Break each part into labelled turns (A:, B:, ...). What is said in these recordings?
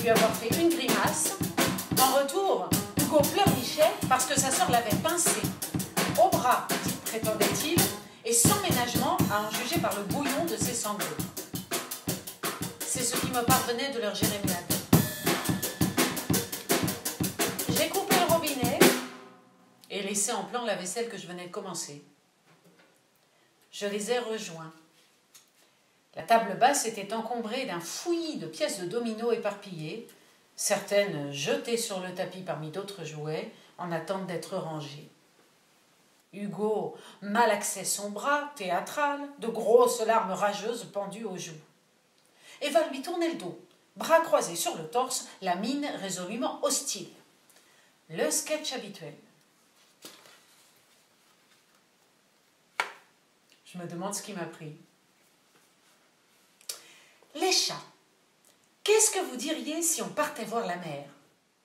A: lui avoir fait une grimace. En retour, Hugo pleurnichait parce que sa sœur l'avait pincé au bras, prétendait-il, et sans ménagement à en juger par le bouillon de ses sanglots. C'est ce qui me parvenait de leur jérémiade. J'ai coupé le robinet et laissé en plan la vaisselle que je venais de commencer. Je les ai rejoints. La table basse était encombrée d'un fouillis de pièces de domino éparpillées, certaines jetées sur le tapis parmi d'autres jouets en attente d'être rangées. Hugo malaxait son bras, théâtral, de grosses larmes rageuses pendues aux joues. Eva lui tournait le dos, bras croisés sur le torse, la mine résolument hostile. Le sketch habituel. Je me demande ce qui m'a pris. Chats. Qu'est-ce que vous diriez si on partait voir la mer?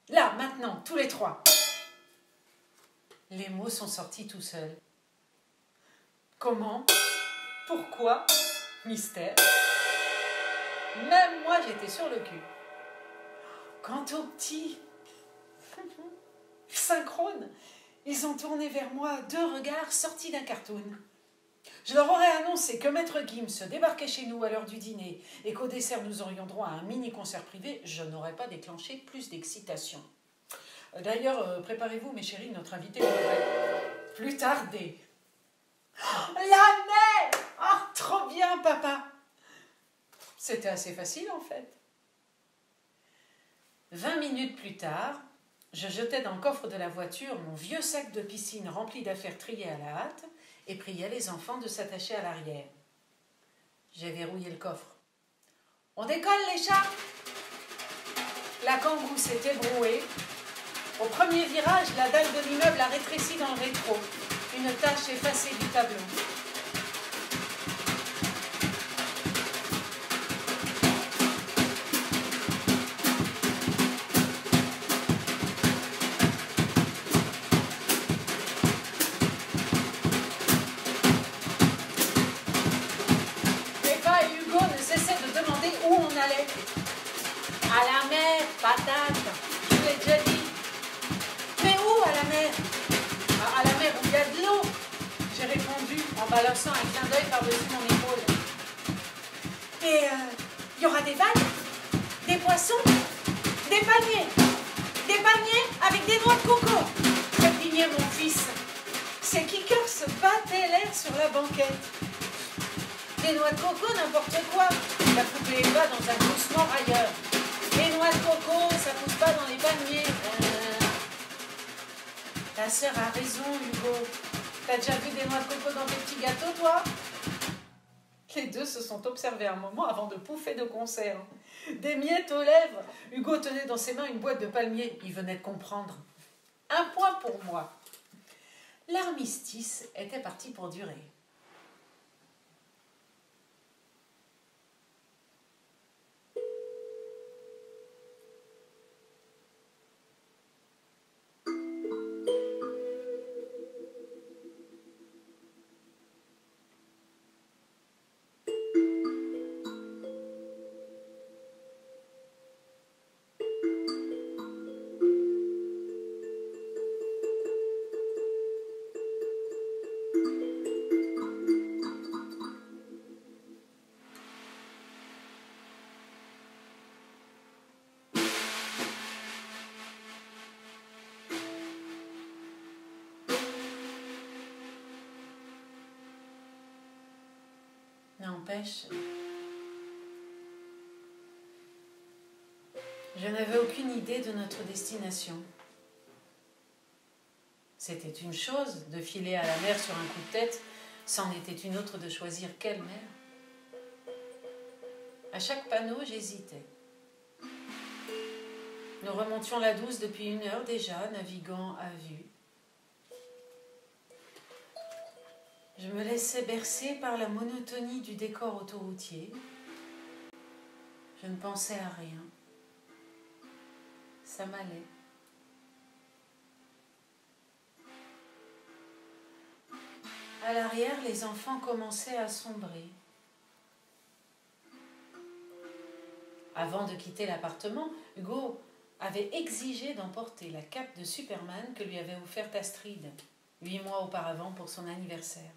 A: Là, maintenant, tous les trois. Les mots sont sortis tout seuls. Comment? Pourquoi? Mystère. Même moi, j'étais sur le cul. Quant aux petits, synchrone, ils ont tourné vers moi deux regards sortis d'un cartoon. Je leur aurais annoncé que Maître se débarquait chez nous à l'heure du dîner et qu'au dessert nous aurions droit à un mini-concert privé, je n'aurais pas déclenché plus d'excitation. D'ailleurs, euh, préparez-vous, mes chéris, notre invité devrait plus tarder. La mer Oh, trop bien, papa C'était assez facile, en fait. Vingt minutes plus tard, je jetais dans le coffre de la voiture mon vieux sac de piscine rempli d'affaires triées à la hâte et priais les enfants de s'attacher à l'arrière. J'ai verrouillé le coffre. On décolle les chats La kangou s'est ébrouée. Au premier virage, la dalle de l'immeuble a rétréci dans le rétro, une tache effacée du tableau. Balançant un clin d'œil par-dessus mon épaule. Et il euh, y aura des vagues, des poissons, des paniers, des paniers avec des noix de coco? Répignait mon fils. Ses kickers se battaient l'air sur la banquette. Des noix de coco, n'importe quoi. La poupée va dans un doucement ailleurs. Noix de coco, ça pousse pas dans les paniers. Euh, ta sœur a raison, Hugo. T'as déjà vu des noix de coco dans tes petits gâteaux, toi? Les deux se sont observés un moment avant de pouffer de concert. Des miettes aux lèvres. Hugo tenait dans ses mains une boîte de palmiers. Il venait de comprendre. Un point pour moi. L'armistice était parti pour durer. Je n'avais aucune idée de notre destination. C'était une chose de filer à la mer sur un coup de tête, c'en était une autre de choisir quelle mer. À chaque panneau, j'hésitais. Nous remontions la douce depuis une heure déjà, naviguant à vue. Je me laissais bercer par la monotonie du décor autoroutier. Je ne pensais à rien. Ça m'allait. À l'arrière, les enfants commençaient à sombrer.
B: Avant de quitter l'appartement, Hugo avait exigé d'emporter la cape de Superman que lui avait offerte Astrid, huit mois auparavant pour son anniversaire.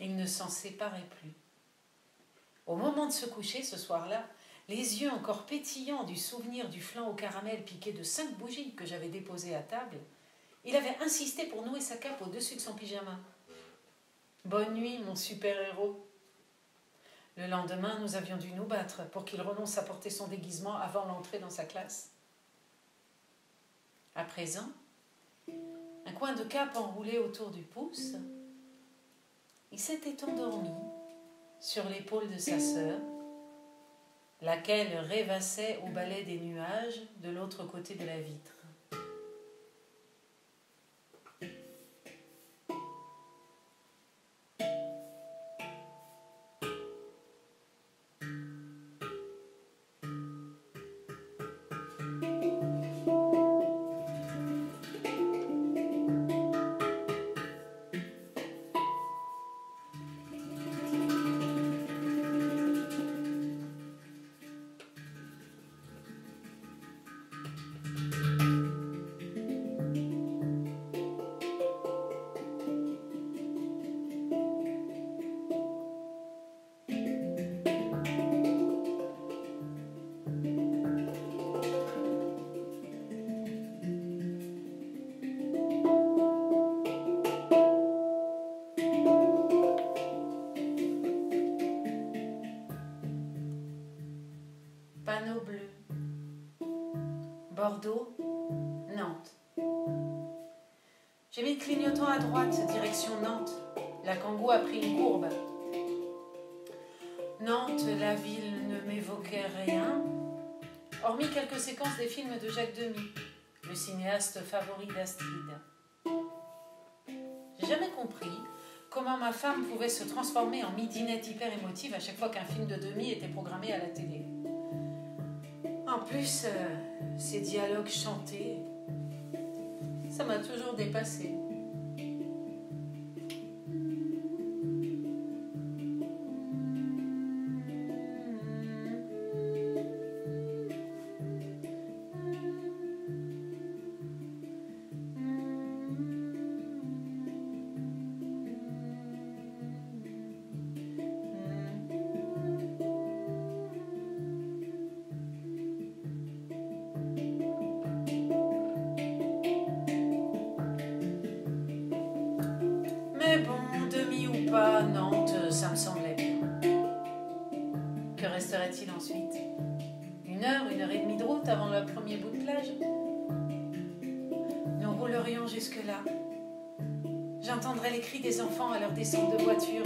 B: Il ne s'en séparait plus. Au moment de se coucher ce soir-là, les yeux encore pétillants du souvenir du flan au caramel piqué de cinq bougies que j'avais déposées à table, il avait insisté pour nouer sa cape au-dessus de son pyjama. Bonne nuit, mon super-héros. Le lendemain, nous avions dû nous battre pour qu'il renonce à porter son déguisement avant l'entrée dans sa classe. À présent, un coin de cape enroulé autour du pouce, s'était endormi sur l'épaule de sa sœur, laquelle rêvassait au balai des nuages de l'autre côté de la vitre. Clignotant à droite, direction Nantes. La kangou a pris une courbe. Nantes, la ville ne m'évoquait rien, hormis quelques séquences des films de Jacques Demy, le cinéaste favori d'Astrid. J'ai jamais compris comment ma femme pouvait se transformer en midinette hyper émotive à chaque fois qu'un film de Demy était programmé à la télé. En plus, euh, ces dialogues chantés, ça m'a toujours dépassé. Une heure, une heure et demie de route avant le premier bout de plage Nous roulerions jusque-là. J'entendrais les cris des enfants à leur descente de voiture.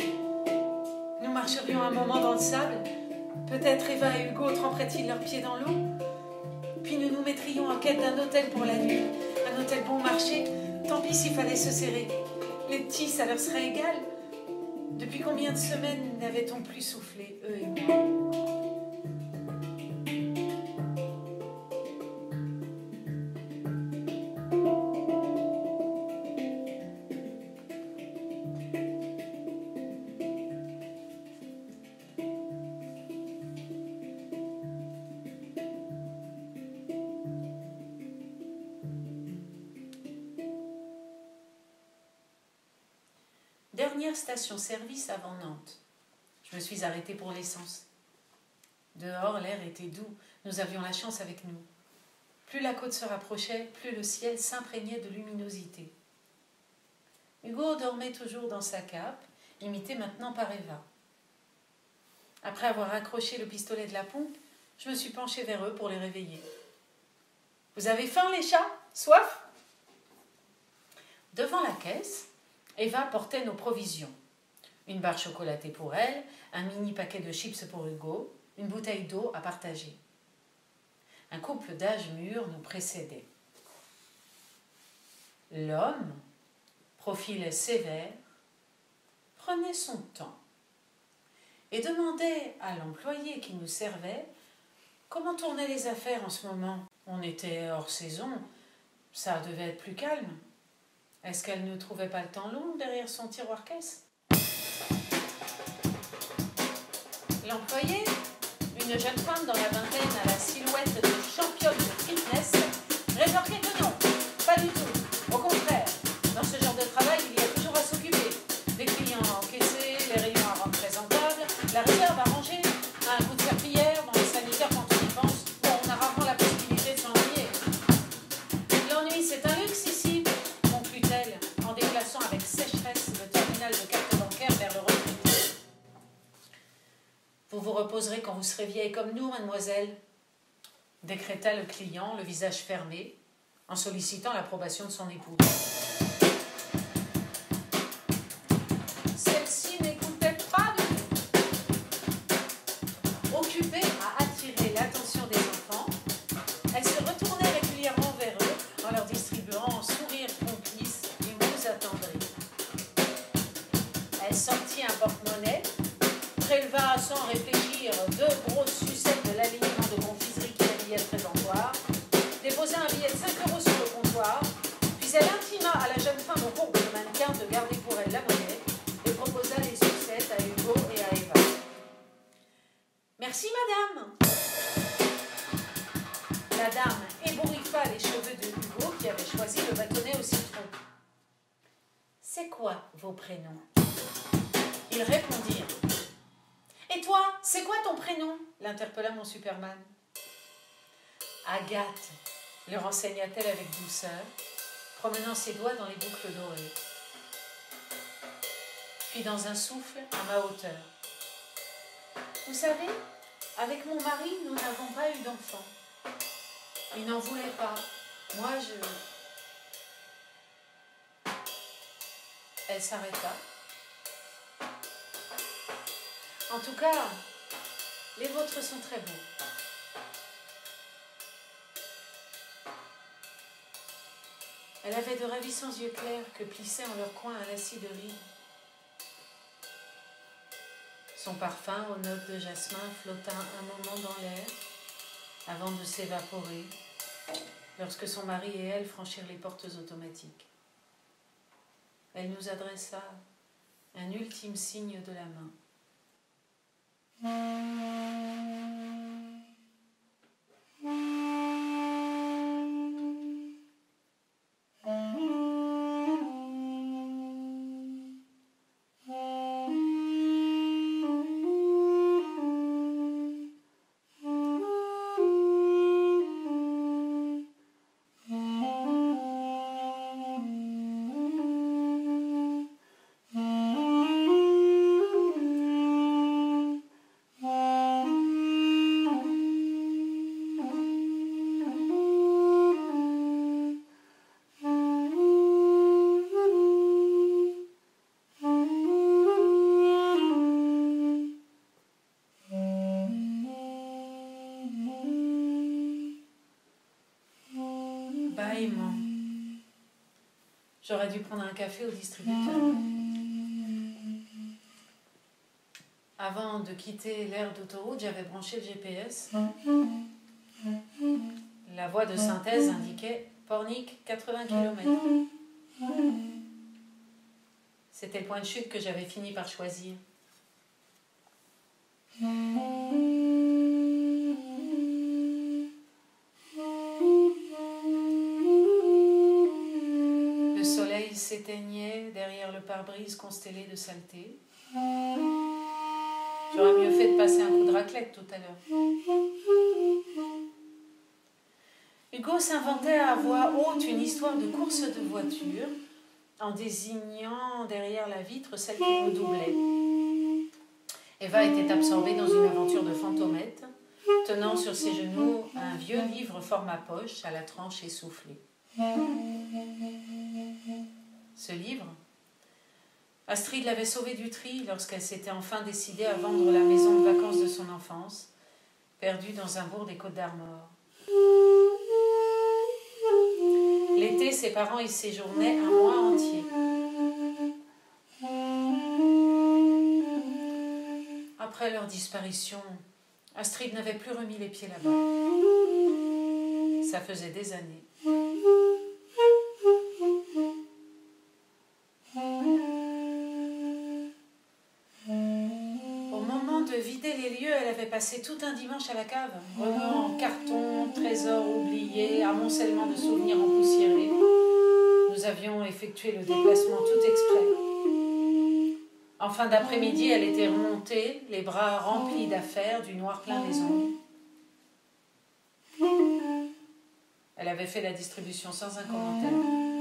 B: Nous marcherions un moment dans le sable. Peut-être Eva et Hugo tremperaient-ils leurs pieds dans l'eau. Puis nous nous mettrions en quête d'un hôtel pour la nuit, un hôtel bon marché. Tant pis s'il fallait se serrer. Les petits, ça leur serait égal. Depuis combien de semaines n'avait-on plus soufflé, eux et moi? Dernière station-service avant Nantes. Je me suis arrêtée pour l'essence. Dehors, l'air était doux. Nous avions la chance avec nous. Plus la côte se rapprochait, plus le ciel s'imprégnait de luminosité. Hugo dormait toujours dans sa cape, imité maintenant par Eva. Après avoir accroché le pistolet de la pompe, je me suis penchée vers eux pour les réveiller. Vous avez faim, les chats? Soif Devant la caisse, Eva portait nos provisions. Une barre chocolatée pour elle, un mini paquet de chips pour Hugo, une bouteille d'eau à partager. Un couple d'âge mûr nous précédait. L'homme, profil sévère, prenait son temps et demandait à l'employé qui nous servait comment tournaient les affaires en ce moment. On était hors saison, ça devait être plus calme. Est-ce qu'elle ne trouvait pas le temps long derrière son tiroir caisse? L'employé, Une jeune femme dans la vingtaine à la silhouette de championne de fitness rétorquait que vieille comme nous, mademoiselle, décréta le client, le visage fermé, en sollicitant l'approbation de son épouse. Agathe, le renseigna-t-elle avec douceur, promenant ses doigts dans les boucles dorées. Puis dans un souffle, à ma hauteur. Vous savez, avec mon mari, nous n'avons pas eu d'enfant. Il n'en voulait pas. Moi, je... Elle s'arrêta. En tout cas, les vôtres sont très beaux. Elle avait de ravissants yeux clairs que plissait en leur coin un lacis de rides. Son parfum aux notes de jasmin flotta un moment dans l'air avant de s'évaporer lorsque son mari et elle franchirent les portes automatiques. Elle nous adressa un ultime signe de la main. J'aurais dû prendre un café au distributeur. Avant de quitter l'aire d'autoroute, j'avais branché le GPS. La voie de synthèse indiquait Pornic 80 km. C'était le point de chute que j'avais fini par choisir. Pare-brise constellé de saleté. J'aurais mieux fait de passer un coup de raclette tout à l'heure. Hugo s'inventait à voix haute une histoire de course de voiture en désignant derrière la vitre celle qui nous doublait. Eva était absorbée dans une aventure de fantomette, tenant sur ses genoux un vieux livre format poche à la tranche essoufflée. Ce livre, Astrid l'avait sauvé du tri lorsqu'elle s'était enfin décidée à vendre la maison de vacances de son enfance, perdue dans un bourg des Côtes d'Armor. L'été, ses parents y séjournaient un mois entier. Après leur disparition, Astrid n'avait plus remis les pieds là-bas. Ça faisait des années. Passé tout un dimanche à la cave, remuant carton, trésors oubliés, amoncellement de souvenirs empoussiérés. Nous avions effectué le déplacement tout exprès. En fin d'après-midi, elle était remontée, les bras remplis d'affaires, du noir plein les ongles. Elle avait fait la distribution sans un commentaire.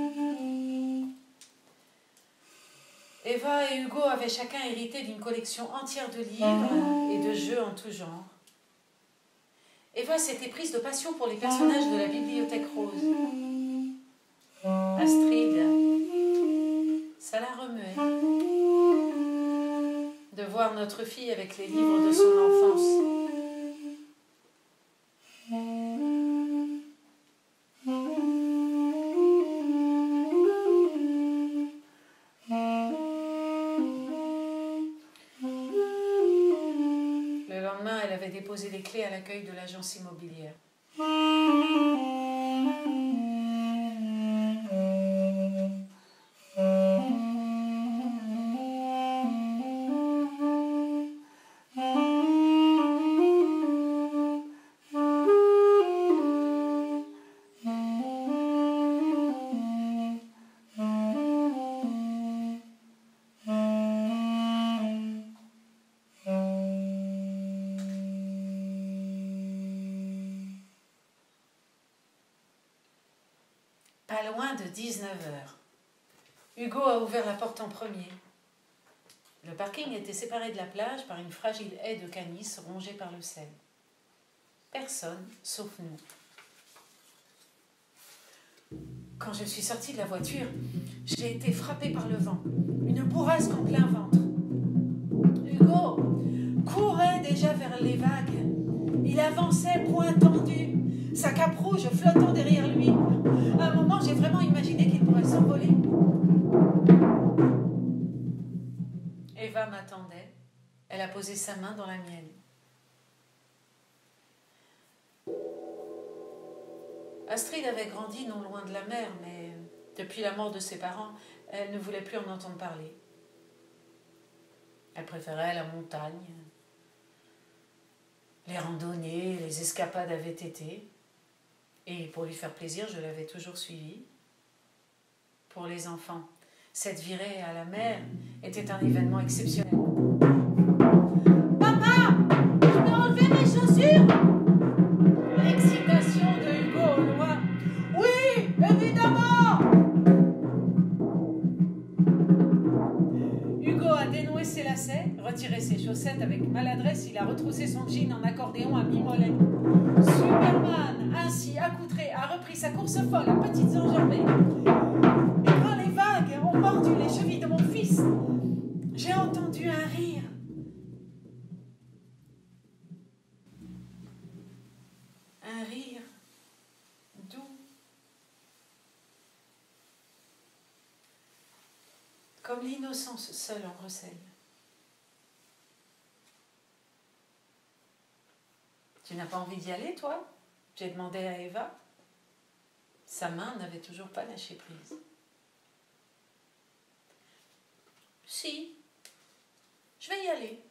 B: Eva et Hugo avaient chacun hérité d'une collection entière de livres et de jeux en tout genre. Eva s'était prise de passion pour les personnages de la bibliothèque rose. Astrid, ça la remuait de voir notre fille avec les livres de son enfance. À l'accueil de l'agence immobilière. De 19 heures. Hugo a ouvert la porte en premier. Le parking était séparé de la plage par une fragile haie de canis rongée par le sel. Personne, sauf nous. Quand je suis sortie de la voiture, j'ai été frappée par le vent, une bourrasque en plein ventre. Hugo courait déjà vers les vagues. Il avançait point tendu, sa cape rouge flottant derrière lui. À un moment, j'ai vraiment imaginé qu'il pourrait s'envoler. Eva m'attendait. Elle a posé sa main dans la mienne. Astrid avait grandi non loin de la mer, mais depuis la mort de ses parents, elle ne voulait plus en entendre parler. Elle préférait la montagne, les randonnées, les escapades à VTT. Et pour lui faire plaisir, je l'avais toujours suivi. Pour les enfants, cette virée à la mer était un événement exceptionnel.
A: Papa, je peux enlever mes chaussures
B: L'excitation de Hugo au loin.
A: Oui, évidemment
B: Hugo a dénoué ses lacets, retiré ses chaussettes avec maladresse, il a retroussé son jean en accordéon à mi-mollet. Superman, ainsi accoutré, a repris sa course folle à petites enjambées. Et quand les vagues ont mordu les chevilles de mon fils, j'ai entendu un rire. Un rire doux. Comme l'innocence seule en recèle. Tu n'as pas envie d'y aller, toi? J'ai demandé à Eva. Sa main n'avait toujours pas lâché prise. Si, je vais y aller.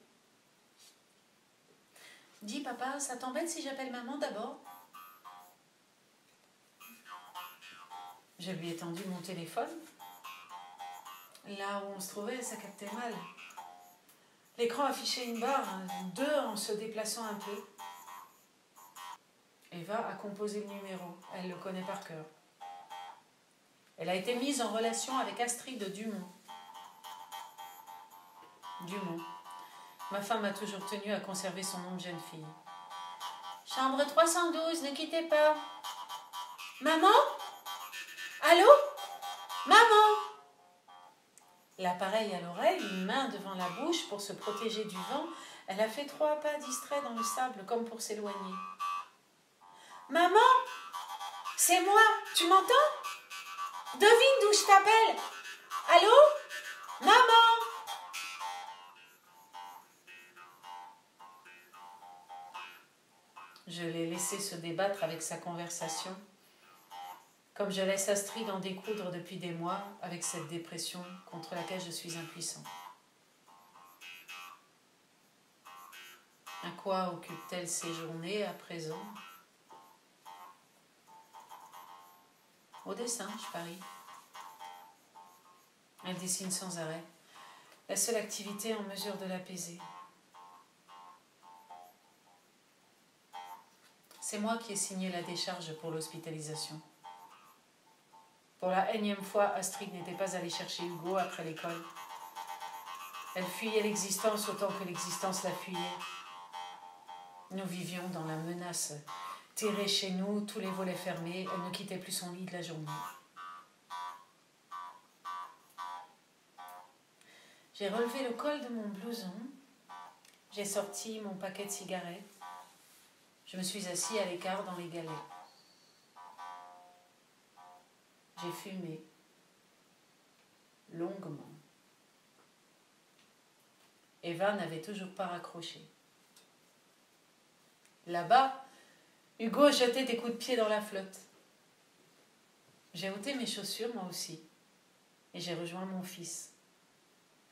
B: Dis, papa, ça t'embête si j'appelle maman d'abord? Je lui ai tendu mon téléphone. Là où on se trouvait, ça captait mal. L'écran affichait une barre, deux en se déplaçant un peu. Eva a composé le numéro. Elle le connaît par cœur. Elle a été mise en relation avec Astrid Dumont. Dumont. Ma femme a toujours tenu à conserver son nom de jeune fille. Chambre 312, ne quittez pas. Maman? Allô? Maman? L'appareil à l'oreille, une main devant la bouche pour se protéger du vent, elle a fait trois pas distraits dans le sable comme pour s'éloigner. Maman C'est moi Tu m'entends? Devine d'où je t'appelle. Allô? Maman! Je l'ai laissé se débattre avec sa conversation, comme je laisse Astrid en découdre depuis des mois avec cette dépression contre laquelle je suis impuissant. À quoi occupe-t-elle ses journées à présent? Dessin, je parie. Elle dessine sans arrêt, la seule activité en mesure de l'apaiser. C'est moi qui ai signé la décharge pour l'hospitalisation. Pour la énième fois, Astrid n'était pas allée chercher Hugo après l'école. Elle fuyait l'existence autant que l'existence la fuyait. Nous vivions dans la menace. Terrée chez nous, tous les volets fermés, elle ne quittait plus son lit de la journée. J'ai relevé le col de mon blouson, j'ai sorti mon paquet de cigarettes, je me suis assis à l'écart dans les galets. J'ai fumé longuement. Eva n'avait toujours pas raccroché. Là-bas, Hugo jetait des coups de pied dans la flotte. J'ai ôté mes chaussures, moi aussi, et j'ai rejoint mon fils.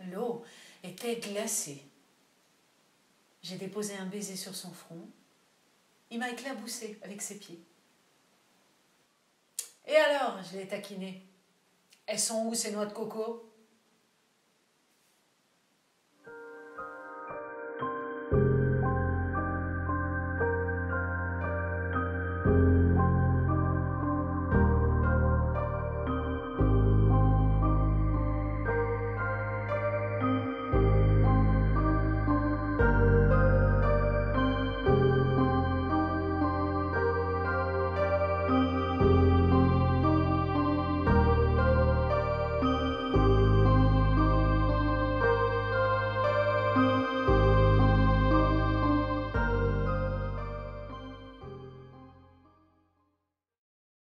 B: L'eau était glacée. J'ai déposé un baiser sur son front. Il m'a éclaboussé avec ses pieds. Et alors, je l'ai taquiné. Elles sont où ces noix de coco?